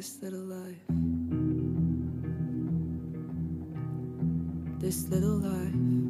this little life. This little life.